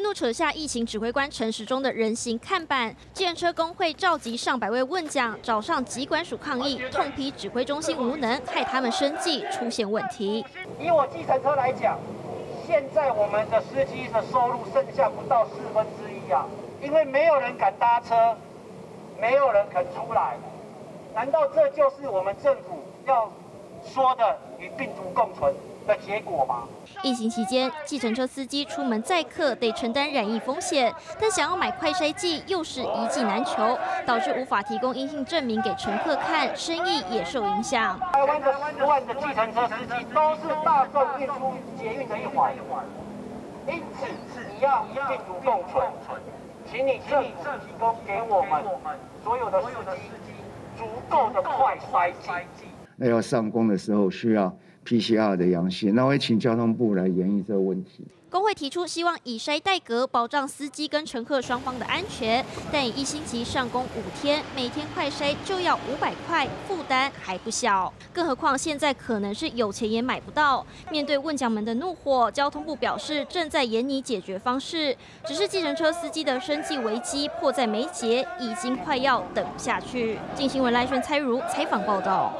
怒扯下疫情指挥官陈时中的人形看板，建车工会召集上百位问讲，找上疾管署抗议，痛批指挥中心无能，害他们生计出现问题。以我计程车来讲，现在我们的司机的收入剩下不到四分之一啊，因为没有人敢搭车，没有人肯出来。难道这就是我们政府要说的与病毒共存的结果吗？疫情期间，计程车司机出门载客得承担染疫风险，但想要买快筛剂又是一剂难求，导致无法提供阴性证明给乘客看，生意也受影响。台湾的十万的计程车司机都是大众运输捷运的一环，因此你要与病毒共存，请你政府提供给我们所有的司机足够的快筛剂。那要上工的时候需要。PCR 的阳性，那我会请交通部来研议这个问题。工会提出希望以筛代隔，保障司机跟乘客双方的安全，但一星期上工五天，每天快筛就要五百块，负担还不小。更何况现在可能是有钱也买不到。面对问奖们的怒火，交通部表示正在研拟解决方式，只是计程车司机的生计危机迫在眉睫，已经快要等不下去。进新闻赖顺猜如采访报道。